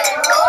Oh,